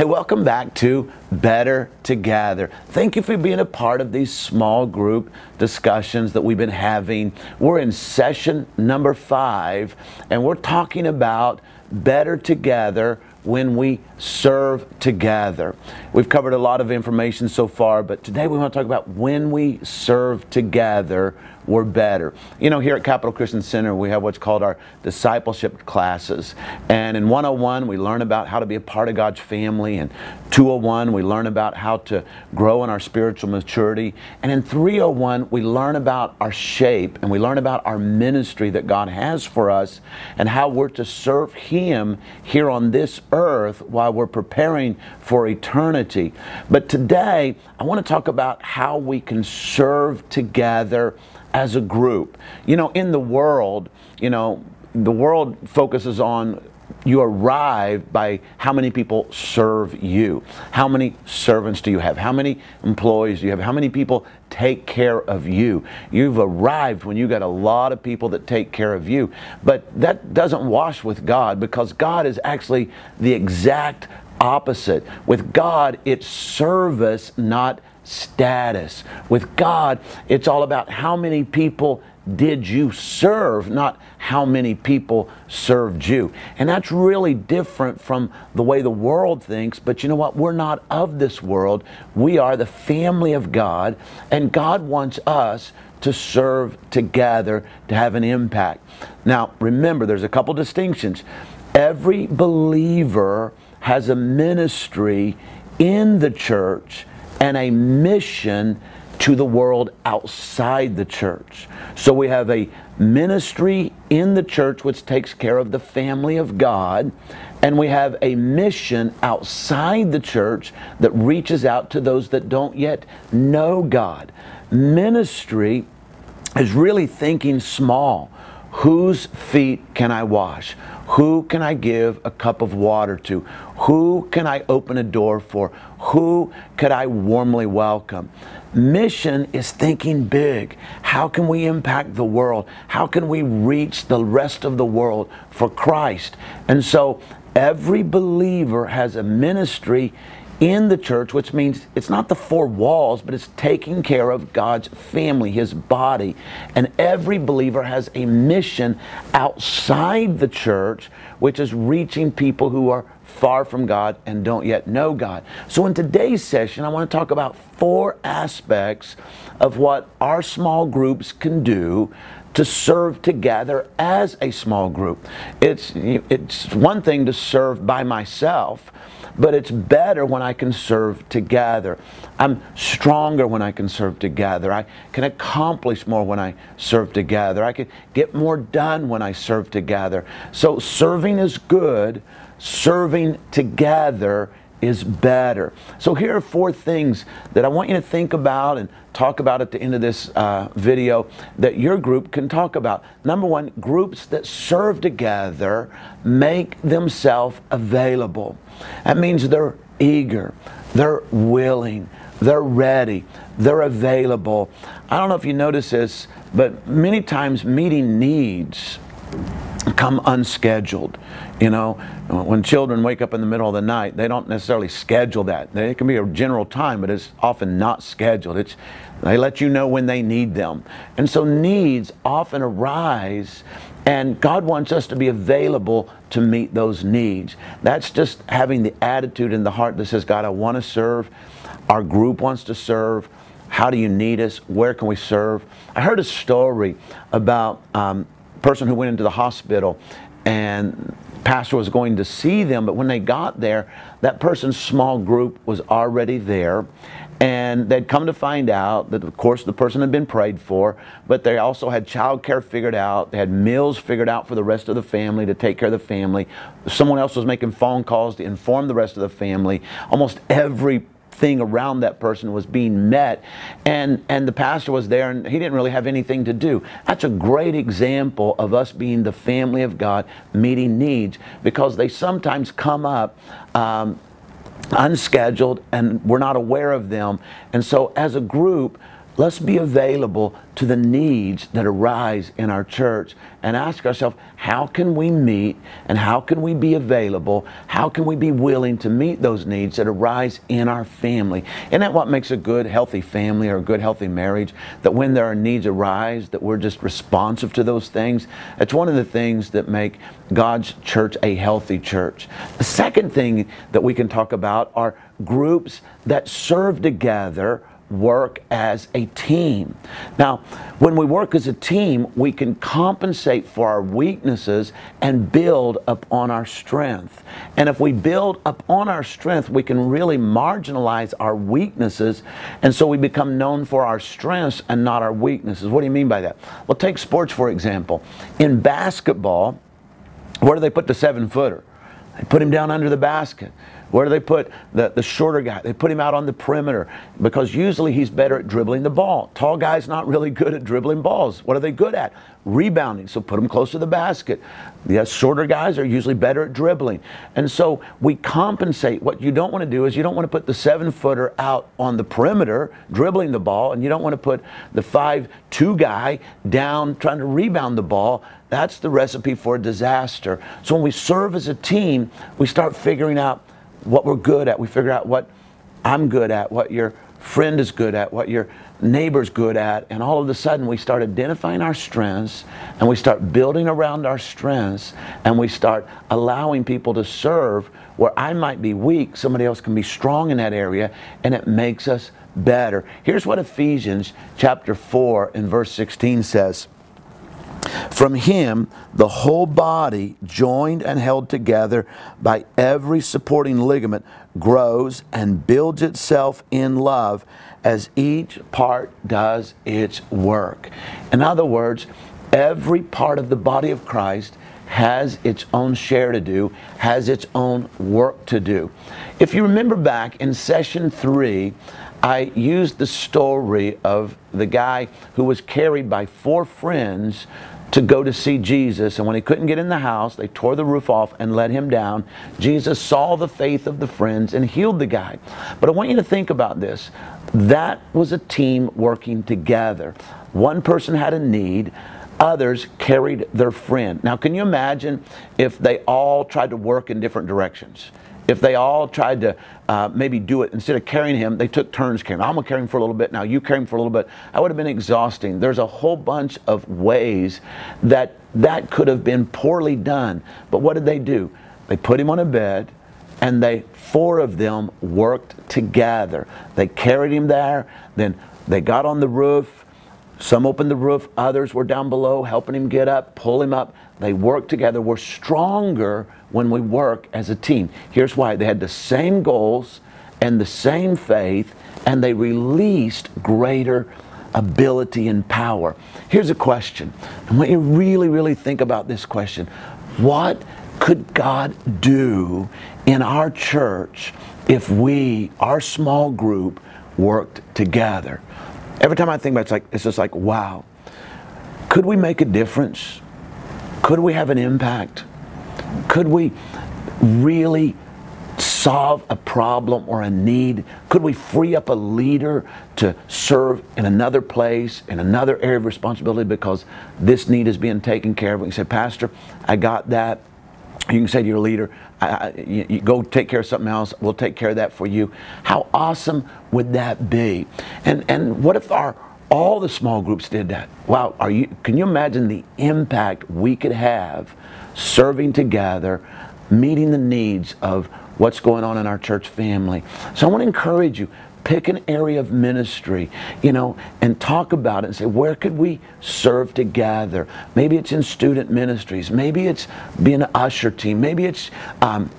Hey, welcome back to Better Together. Thank you for being a part of these small group discussions that we've been having. We're in session number five, and we're talking about better together when we serve together. We've covered a lot of information so far, but today we want to talk about when we serve together we're better. You know, here at Capital Christian Center, we have what's called our discipleship classes. And in 101, we learn about how to be a part of God's family. And 201, we learn about how to grow in our spiritual maturity. And in 301, we learn about our shape and we learn about our ministry that God has for us and how we're to serve Him here on this earth while we're preparing for eternity. But today, I want to talk about how we can serve together as a group. You know, in the world, you know, the world focuses on you arrive by how many people serve you. How many servants do you have? How many employees do you have? How many people take care of you? You've arrived when you got a lot of people that take care of you. But that doesn't wash with God because God is actually the exact opposite. With God, it's service, not status. With God, it's all about how many people did you serve, not how many people served you. And that's really different from the way the world thinks. But you know what? We're not of this world. We are the family of God, and God wants us to serve together to have an impact. Now, remember, there's a couple distinctions. Every believer has a ministry in the church and a mission to the world outside the church. So we have a ministry in the church which takes care of the family of God, and we have a mission outside the church that reaches out to those that don't yet know God. Ministry is really thinking small. Whose feet can I wash? Who can I give a cup of water to? Who can I open a door for? Who could I warmly welcome? Mission is thinking big. How can we impact the world? How can we reach the rest of the world for Christ? And so every believer has a ministry in the church, which means it's not the four walls, but it's taking care of God's family, His body. And every believer has a mission outside the church, which is reaching people who are far from God and don't yet know God. So, in today's session, I want to talk about four aspects of what our small groups can do to serve together as a small group. It's, it's one thing to serve by myself, but it's better when I can serve together. I'm stronger when I can serve together. I can accomplish more when I serve together. I can get more done when I serve together. So serving is good. Serving together is better. So here are four things that I want you to think about and talk about at the end of this uh, video that your group can talk about. Number one, groups that serve together make themselves available. That means they're eager, they're willing, they're ready, they're available. I don't know if you notice this, but many times meeting needs come unscheduled. You know, when children wake up in the middle of the night, they don't necessarily schedule that. It can be a general time, but it's often not scheduled. It's they let you know when they need them. And so needs often arise and God wants us to be available to meet those needs. That's just having the attitude in the heart that says, God, I want to serve. Our group wants to serve. How do you need us? Where can we serve? I heard a story about um, person who went into the hospital and pastor was going to see them, but when they got there, that person's small group was already there. And they'd come to find out that, of course, the person had been prayed for, but they also had child care figured out. They had meals figured out for the rest of the family to take care of the family. Someone else was making phone calls to inform the rest of the family. Almost every thing around that person was being met. And and the pastor was there and he didn't really have anything to do. That's a great example of us being the family of god meeting needs because they sometimes come up um, unscheduled and we're not aware of them. And so as a group let's be available to the needs that arise in our church and ask ourselves how can we meet and how can we be available? How can we be willing to meet those needs that arise in our family? Isn't that what makes a good healthy family or a good healthy marriage? That when there are needs arise that we're just responsive to those things? It's one of the things that make god's church a healthy church. The second thing that we can talk about are groups that serve together work as a team. Now, when we work as a team, we can compensate for our weaknesses and build upon our strength. And if we build upon our strength, we can really marginalize our weaknesses. And so we become known for our strengths and not our weaknesses. What do you mean by that? Well, take sports, for example. In basketball, where do they put the seven footer? They put him down under the basket. Where do they put the, the shorter guy? They put him out on the perimeter because usually he's better at dribbling the ball. Tall guy's not really good at dribbling balls. What are they good at? Rebounding. So put them close to the basket. The shorter guys are usually better at dribbling. And so we compensate. What you don't want to do is you don't want to put the seven footer out on the perimeter dribbling the ball, and you don't want to put the five two guy down trying to rebound the ball. That's the recipe for disaster. So when we serve as a team, we start figuring out what we're good at. We figure out what I'm good at, what your friend is good at, what your neighbor's good at, and all of a sudden we start identifying our strengths and we start building around our strengths and we start allowing people to serve where I might be weak, somebody else can be strong in that area, and it makes us better. Here's what Ephesians chapter 4 and verse 16 says. From him, the whole body, joined and held together by every supporting ligament, grows and builds itself in love as each part does its work. In other words, every part of the body of Christ has its own share to do, has its own work to do. If you remember back in session three, I used the story of the guy who was carried by four friends to go to see Jesus. And when he couldn't get in the house, they tore the roof off and let him down. Jesus saw the faith of the friends and healed the guy. But I want you to think about this. That was a team working together. One person had a need, others carried their friend. Now, can you imagine if they all tried to work in different directions? If they all tried to uh, maybe do it instead of carrying him, they took turns carrying him. I'm gonna carry him for a little bit. Now you carry him for a little bit. That would have been exhausting. There's a whole bunch of ways that that could have been poorly done. But what did they do? They put him on a bed and they four of them worked together. They carried him there. Then they got on the roof. Some opened the roof, others were down below helping him get up, pull him up. They work together. We're stronger when we work as a team. Here's why they had the same goals and the same faith, and they released greater ability and power. Here's a question. I want you to really, really think about this question. What could God do in our church if we, our small group, worked together? Every time I think about it, it's like it's just like, wow. Could we make a difference? Could we have an impact? Could we really solve a problem or a need? Could we free up a leader to serve in another place, in another area of responsibility because this need is being taken care of? We can say, Pastor, I got that. You can say to your leader, I, I, you, you go take care of something else. We'll take care of that for you. How awesome would that be? And and what if our all the small groups did that? Wow, are you? Can you imagine the impact we could have serving together, meeting the needs of what's going on in our church family. So I want to encourage you pick an area of ministry, you know, and talk about it and say, where could we serve together? Maybe it's in student ministries. Maybe it's being an usher team. Maybe it's um,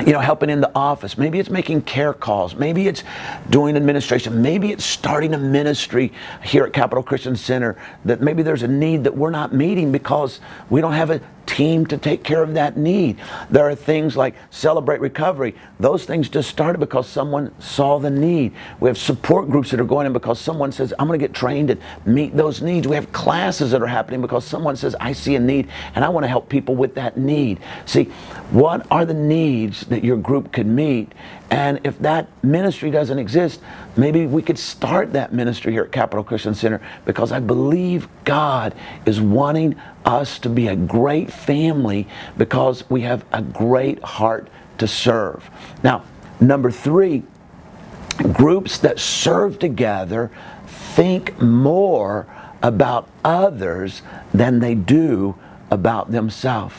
you know, helping in the office. Maybe it's making care calls. Maybe it's doing administration. Maybe it's starting a ministry here at Capital Christian Center that maybe there's a need that we're not meeting because we don't have a team to take care of that need. There are things like Celebrate Recovery. Those things just started because someone saw the need. We have support groups that are going in because someone says, I'm going to get trained and meet those needs. We have classes that are happening because someone says, I see a need and I want to help people with that need. See, what are the needs that your group could meet? And if that ministry doesn't exist, maybe we could start that ministry here at Capital Christian Center because I believe God is wanting us to be a great family because we have a great heart to serve. Now, number three, groups that serve together think more about others than they do about themselves.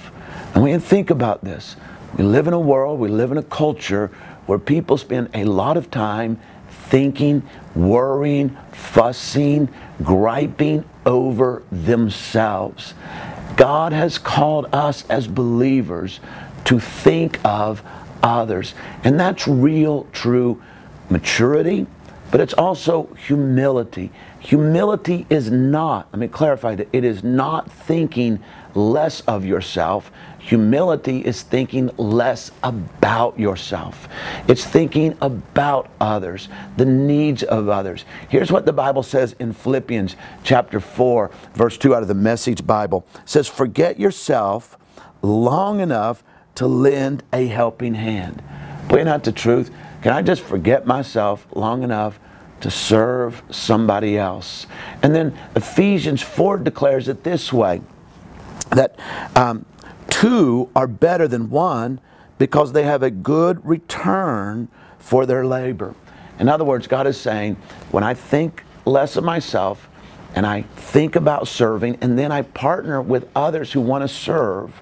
And we think about this. We live in a world, we live in a culture where people spend a lot of time thinking, worrying, fussing, griping over themselves. God has called us as believers to think of others. And that's real, true maturity, but it's also humility. Humility is not, let me clarify that it is not thinking less of yourself. Humility is thinking less about yourself. It's thinking about others, the needs of others. Here's what the Bible says in Philippians chapter 4, verse 2 out of the Message Bible. It says, Forget yourself long enough to lend a helping hand. Point out the truth. Can I just forget myself long enough to serve somebody else? And then Ephesians 4 declares it this way that um, two are better than one because they have a good return for their labor. In other words, God is saying, when I think less of myself and I think about serving and then I partner with others who want to serve,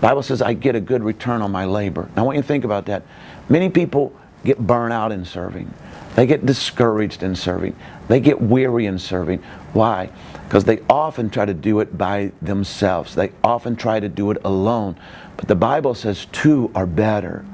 Bible says I get a good return on my labor. Now I want you to think about that. Many people get burnt out in serving. They get discouraged in serving. They get weary in serving. Why? Because they often try to do it by themselves. They often try to do it alone. But the Bible says two are better.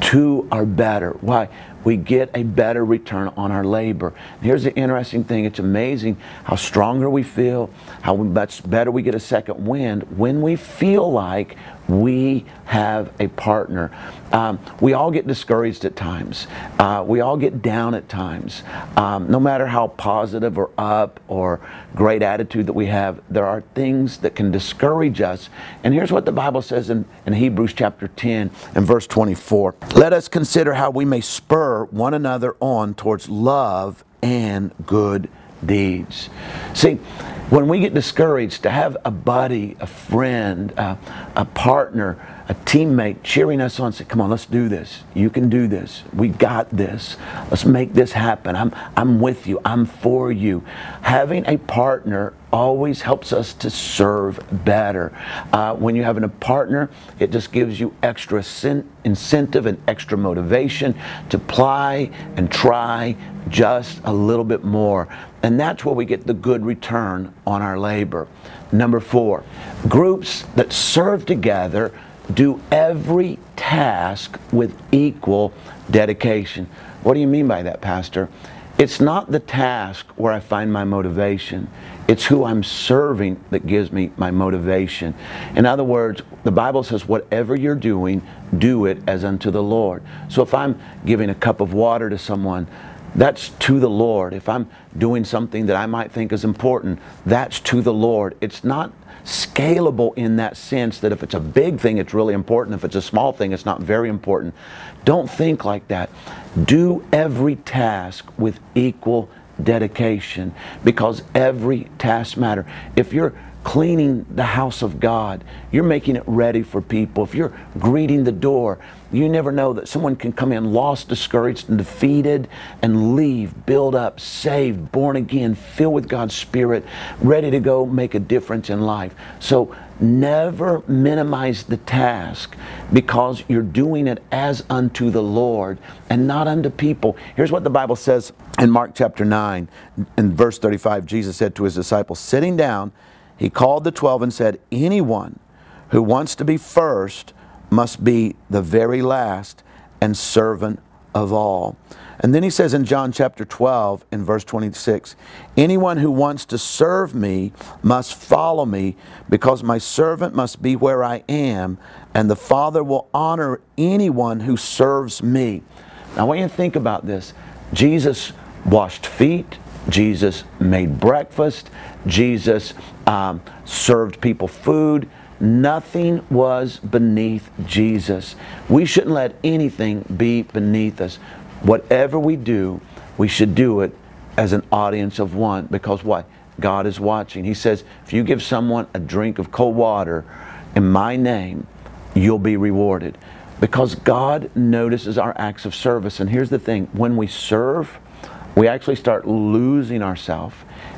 Two are better. Why? We get a better return on our labor. And here's the interesting thing it's amazing how stronger we feel, how much better we get a second wind when we feel like we have a partner. Um, we all get discouraged at times. Uh, we all get down at times. Um, no matter how positive or up or great attitude that we have, there are things that can discourage us. And here's what the Bible says in, in Hebrews chapter 10 and verse 24 Let us consider how we may spur one another on towards love and good deeds. See, when we get discouraged, to have a buddy, a friend, uh, a partner, a teammate cheering us on, say, "Come on, let's do this. You can do this. We got this. Let's make this happen. I'm I'm with you. I'm for you." Having a partner always helps us to serve better. Uh, when you have a partner, it just gives you extra incentive and extra motivation to apply and try just a little bit more. And that's where we get the good return on our labor. Number four, groups that serve together do every task with equal dedication. What do you mean by that, Pastor? It's not the task where I find my motivation. It's who I'm serving that gives me my motivation. In other words, the Bible says, whatever you're doing, do it as unto the Lord. So if I'm giving a cup of water to someone, that's to the Lord. If I'm doing something that I might think is important, that's to the Lord. It's not scalable in that sense that if it's a big thing, it's really important. If it's a small thing, it's not very important. Don't think like that. Do every task with equal dedication because every task matter. If you're cleaning the house of God. You're making it ready for people. If you're greeting the door, you never know that someone can come in lost, discouraged, and defeated and leave, build up, saved, born again, filled with God's Spirit, ready to go make a difference in life. So never minimize the task because you're doing it as unto the Lord and not unto people. Here's what the Bible says in Mark chapter 9, in verse 35. Jesus said to his disciples, sitting down, he called the twelve and said, Anyone who wants to be first must be the very last and servant of all. And then he says in John chapter 12, in verse 26, Anyone who wants to serve me must follow me, because my servant must be where I am, and the Father will honor anyone who serves me. Now, I want you to think about this. Jesus washed feet, Jesus made breakfast. Jesus um, served people food. Nothing was beneath Jesus. We shouldn't let anything be beneath us. Whatever we do, we should do it as an audience of one because what? God is watching. He says, if you give someone a drink of cold water in my name, you'll be rewarded. Because God notices our acts of service. And here's the thing when we serve, we actually start losing ourselves.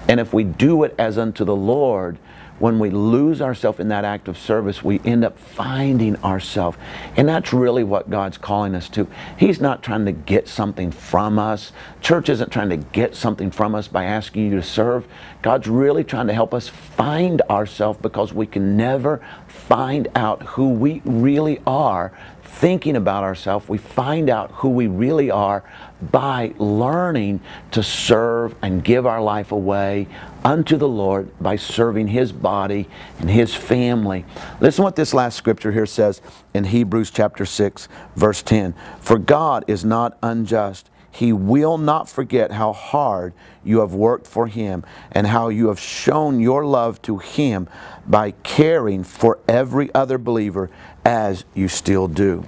And if we do it as unto the Lord, when we lose ourselves in that act of service, we end up finding ourselves. And that's really what God's calling us to. He's not trying to get something from us. Church isn't trying to get something from us by asking you to serve. God's really trying to help us find ourselves because we can never find out who we really are thinking about ourselves, we find out who we really are by learning to serve and give our life away unto the Lord by serving His body and His family. Listen what this last scripture here says in Hebrews chapter 6, verse 10. For God is not unjust. He will not forget how hard you have worked for Him and how you have shown your love to Him by caring for every other believer as you still do.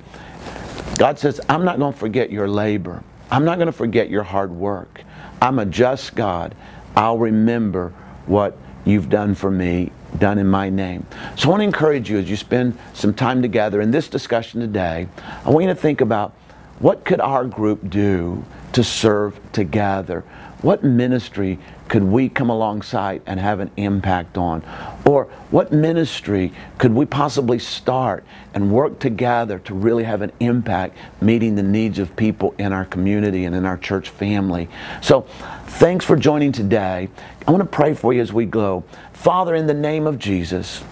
God says, I'm not going to forget your labor. I'm not going to forget your hard work. I'm a just God. I'll remember what you've done for me, done in my name. So I want to encourage you as you spend some time together in this discussion today, I want you to think about what could our group do to serve together? What ministry could we come alongside and have an impact on? Or what ministry could we possibly start and work together to really have an impact meeting the needs of people in our community and in our church family? So, thanks for joining today. I want to pray for you as we go. Father, in the name of Jesus,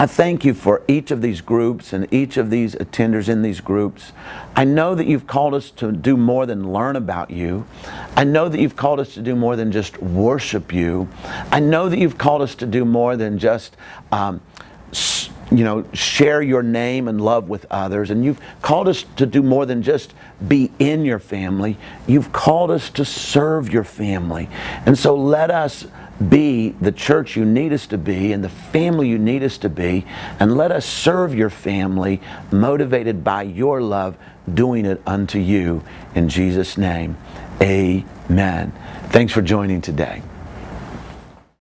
I thank you for each of these groups and each of these attenders in these groups. I know that you've called us to do more than learn about you. I know that you've called us to do more than just worship you. I know that you've called us to do more than just um, you know, share your name and love with others. And you've called us to do more than just be in your family. You've called us to serve your family. And so let us be the church you need us to be and the family you need us to be, and let us serve your family motivated by your love, doing it unto you. In Jesus' name, amen. Thanks for joining today.